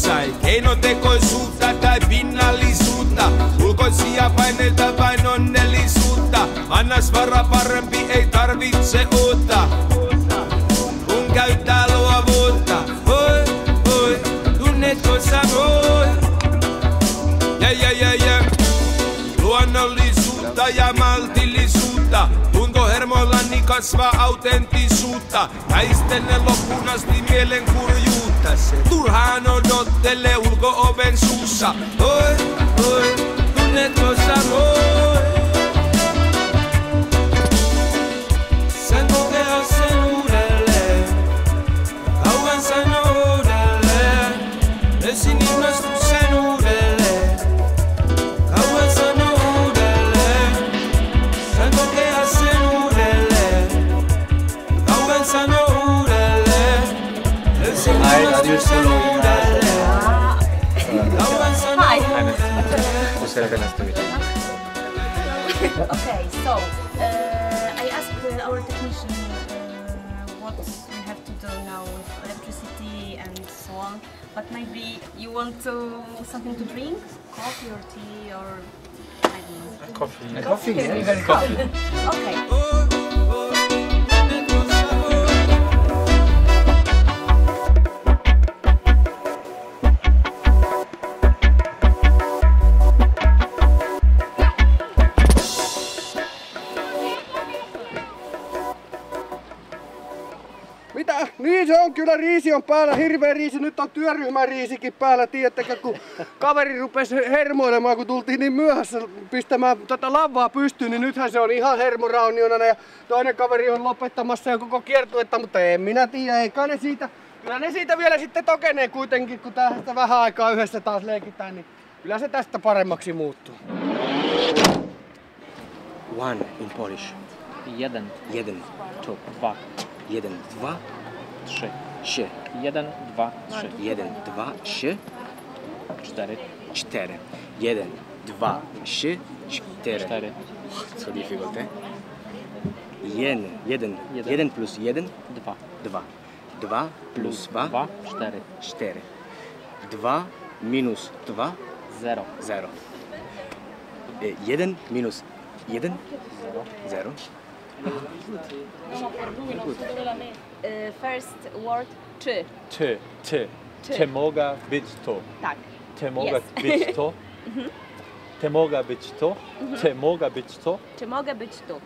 suussa. Ei keinotekoisuutta tai pinnallisuutta. Ulkoisia paineita vain onnellisuutta. Annas vara parempi, ei tarvitse uutta. Kun käyttää luovuutta. Oi, oi, tunnetko sä voi? Ja, ja, ja, ja. Luonnollisuutta ja maltillisuutta. Tuntohermoillani kasvaa autenttisuutta. Taistele loppuun asti mielen. Se turhaan odottelee ulko-oven suussa. Oi, oi, tunnetko Okay, so uh, I asked uh, our technician uh, what we have to do now with electricity and so on. But maybe you want to something to drink, coffee or tea or I don't know. Coffee. Coffee, yeah, even Coffee. coffee. Okay. Mitä? Niin se on kyllä, riisi on päällä, hirveä riisi, nyt on työryhmän riisikin päällä, tiedättekö, kun kaveri rupesi hermoilemaan, kun tultiin niin myöhässä pistämään tätä lavaa pystyyn, niin nythän se on ihan hermorauniona ja toinen kaveri on lopettamassa jo koko kiertuetta, mutta en minä tiedä, eikä ne siitä, kyllä ne siitä vielä sitten tokenee kuitenkin, kun tästä vähän aikaa yhdessä taas leikitään, niin kyllä se tästä paremmaksi muuttuu. One in Polish. Jeden, Jeden, tu, dwa, jeden, dwa, trzy. trzy. Jeden, dwa, trzy. Jeden, dwa, trzy, Cztery, cztery. Jeden, dwa, trzy, cztery. cztery, Co difficult, eh? Jeden, jeden, Jeden. jeden plus jeden, dwa. dwa. Dwa plus dwa, Dwa, cztery, cztery. Dwa minus dwa, zero. zero. E, Jeden minus jeden, zero. Uh, first word czy. Czy, czy, Czy. czy mogę być to? Tak. Czy mogę Yes. Mhm. Mhm. być to? Czy mogę być to? Czy mogę być to? Czy mogę być tu?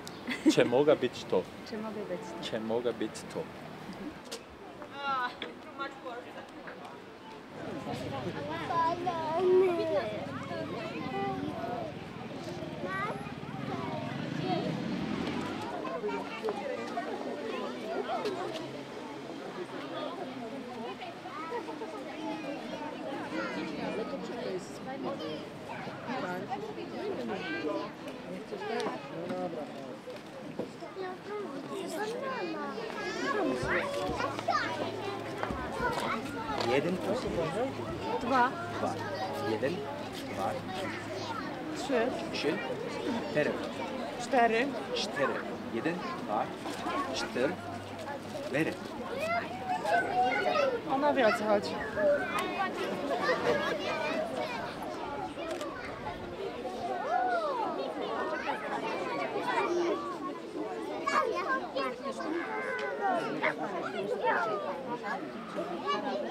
Czy mogę być to? Czy mogę być tu? Czy mogę być to? Jeden plus Dwa. dwa. Jeden, dwa, Trzy, trzy, cztery. cztery, Cztery. Jeden, dwa, cztery, cztery. ona wie o co chodzi.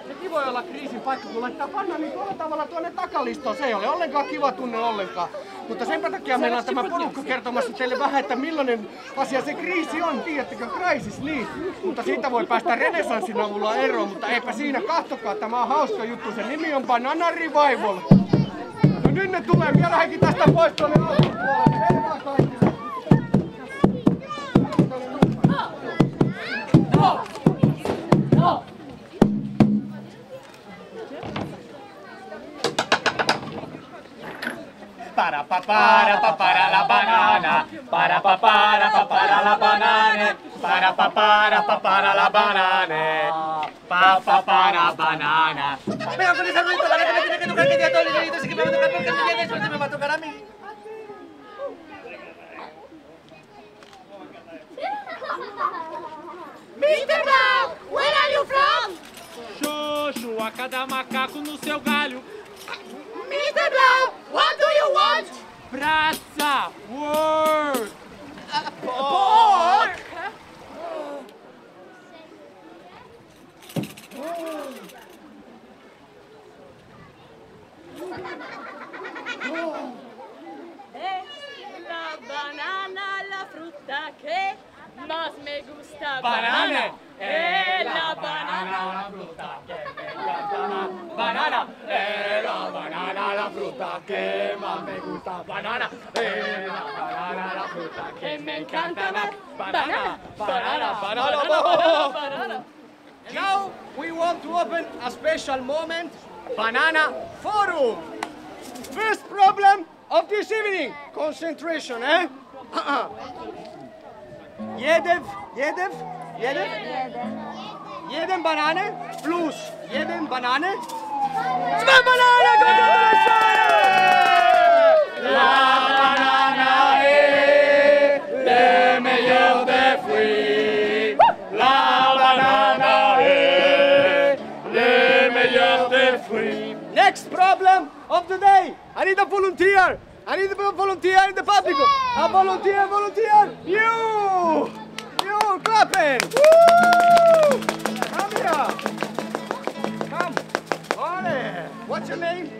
Se kiva olla kriisin paikka, kun laittaa panna niin tuolla tavalla tuonne takalistoon. Se ei ole ollenkaan kiva tunne ollenkaan. Mutta sen takia meillä on tämä porukka kertomassa teille vähän, että millainen asia se kriisi on. Tiedättekö, crisis lead. Mutta siitä voi päästä renesanssin avulla eroon, mutta eipä siinä kahtokaa. Tämä on hauska juttu. Sen nimi on Banana Revival. No nyt ne tulee. Minä lähdenkin tästä pois tuonne alkupuolelle. Tervetuloa kaikille. para pa para pa para la banana, para pa para pa para la banana, para pa para pa para la banana, pa pa para banana. Venga con esa ruedita, la que me tiene que tocar que día todo el dedito, así que me va a tocar porque el día después me va a tocar a mí. Mr. Brown, where are you from? Xoxo, a cada macaco no seu galho. Mr. Blau, what do you want? Praça, work. Pork! La banana, la fruta que más me gusta. Banana. Eh, la banana. la fruta que me encanta. Banana, eh, la banana, la fruta que más me gusta. Banana, eh, la banana, la fruta que me encanta más. Banana, banana, banana, banana, banana. Now we want to open a special moment, Banana Forum. First problem of this evening, concentration, eh? Jeden, jeden, jeden, jeden Banane plus jeden Banane. Zwei Bananen, La banana est le meilleur des fruits. La banana est le meilleur des fruits. Next problem of the day. I need a volunteer. I need a volunteer in the public. A volunteer, volunteer. You! You clapping. Woo! Here. Come. Ole. What's your name?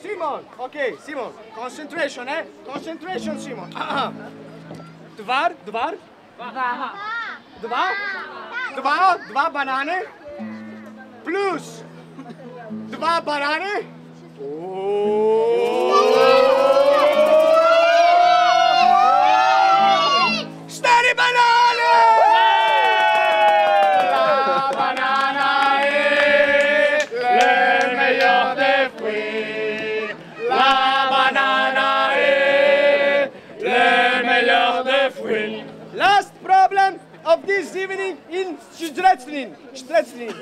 Simon. Okay, Simon. Concentration, eh? Concentration, Simon. Dwar, dwar. Dwa. Dwa, dwa banane. Plus dwa banane. This evening in Szczecin. Szczecin.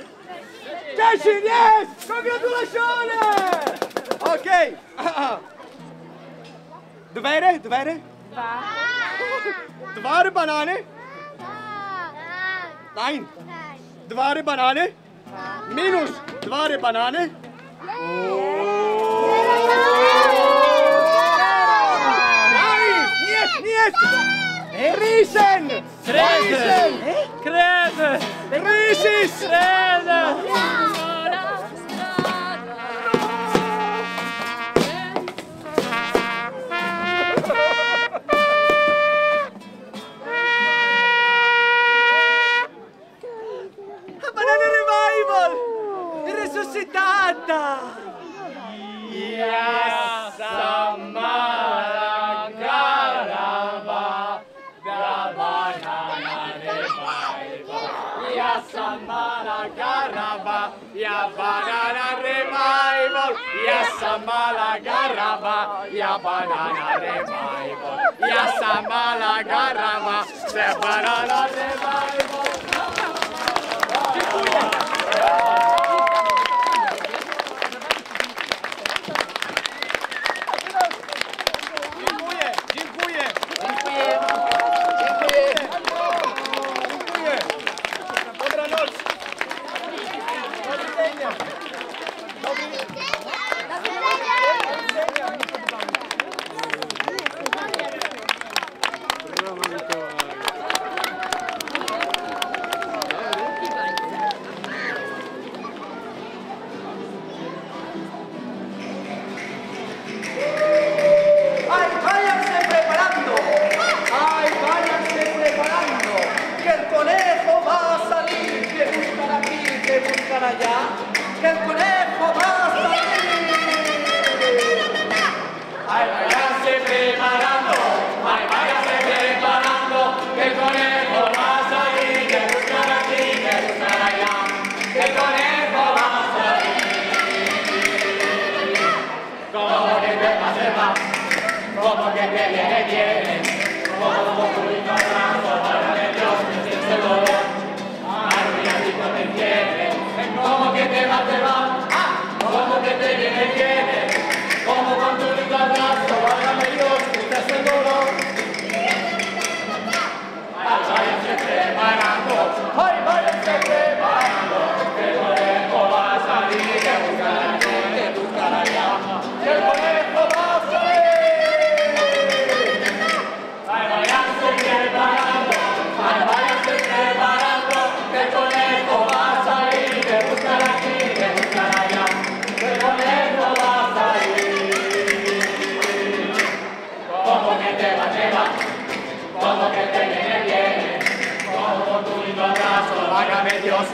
Szczecin, yes! Congratulations! Okay. Dwere, dwere. Dwa banane. Nein. Dwa banane. Minus dwa banane. Nein, niet, niet. Riesen. Riesen. Crème! Risis. Ya Samara Carava, ya banana revival. Ya Samara Carava, ya banana revival. trabalhar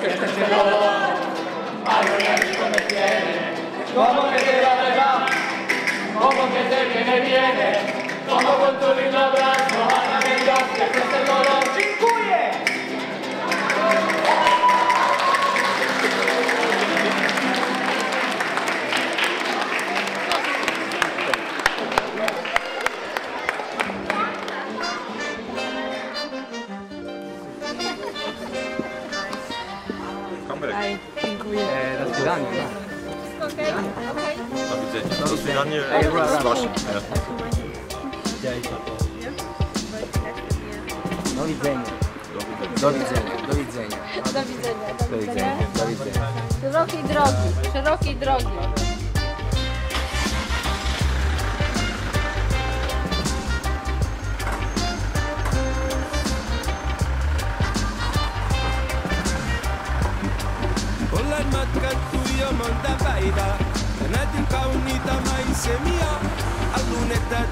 que este Señor. Algo me tiene. Como que te va, te va. Como que te viene, viene. Como con tu lindo abrazo. Hágame Dios que este el Do widzenia. Do widzenia. Do widzenia. Do widzenia. Do widzenia. Do widzenia. Szerokiej drogi. Szerokiej drogi. Olan matka tuyo manda baida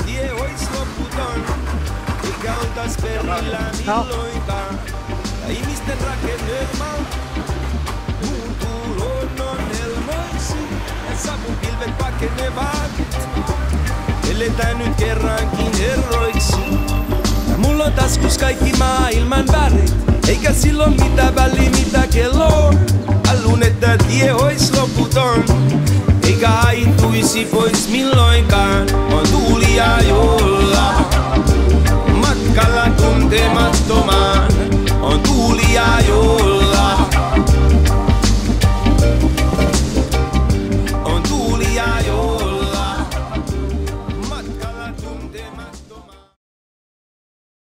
die hoy slopu loputon, eikä oltais perillä milloinkaan. Ja ihmisten rakennelma muuttuu luonnon helmoiksi ja savun pilvet pakenevat. Eletään nyt kerrankin herroiksi. Ja mulla on taskus kaikki maailman värit. Eikä silloin mitä väli mitä kello on. Haluun, että tie ois loputon. Eikä haituisi pois milloinkaan. On tuulia jolla matkalla temas